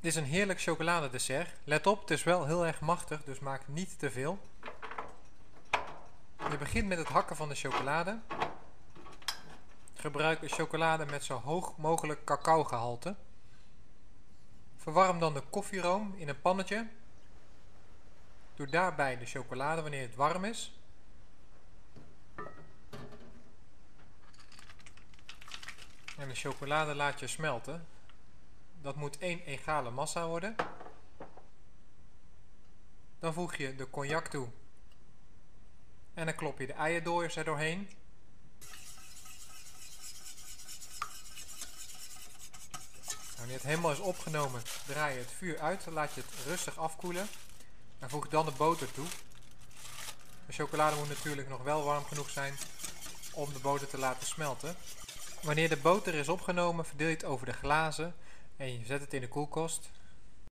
Dit is een heerlijk chocoladedessert. Let op, het is wel heel erg machtig, dus maak niet te veel. Je begint met het hakken van de chocolade. Gebruik chocolade met zo hoog mogelijk cacaogehalte. Verwarm dan de koffieroom in een pannetje. Doe daarbij de chocolade wanneer het warm is. En de chocolade laat je smelten. Dat moet één egale massa worden. Dan voeg je de cognac toe. En dan klop je de eierdooiers er doorheen. Wanneer het helemaal is opgenomen, draai je het vuur uit. Laat je het rustig afkoelen. En voeg dan de boter toe. De chocolade moet natuurlijk nog wel warm genoeg zijn om de boter te laten smelten. Wanneer de boter is opgenomen, verdeel je het over de glazen en je zet het in de koelkast